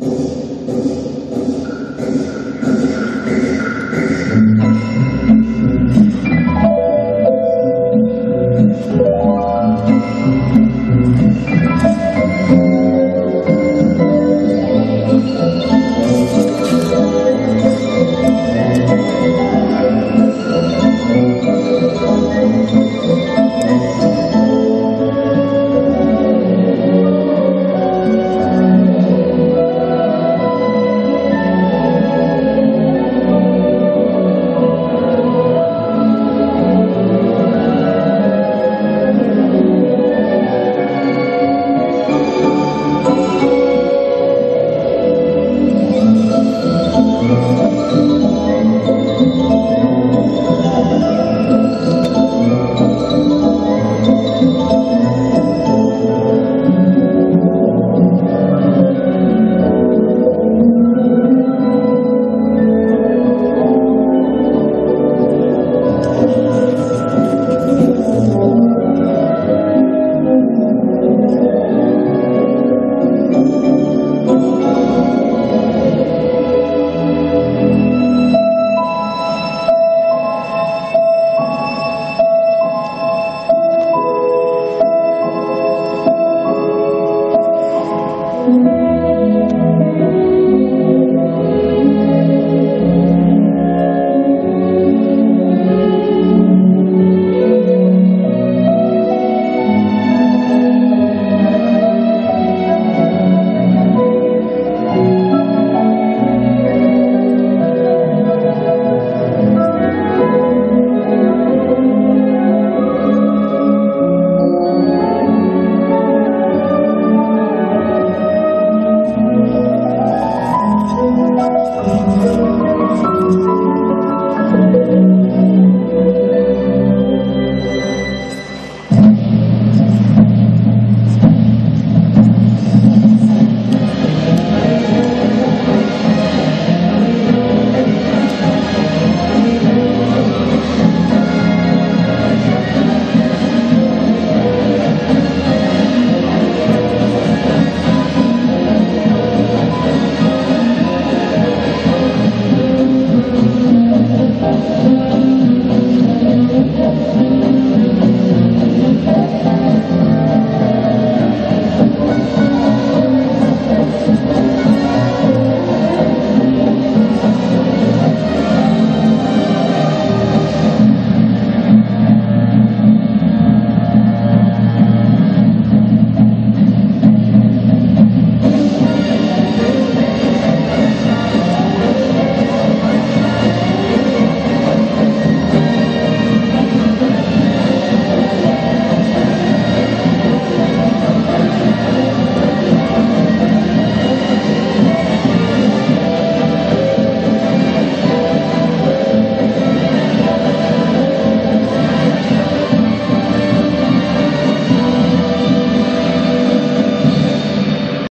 Música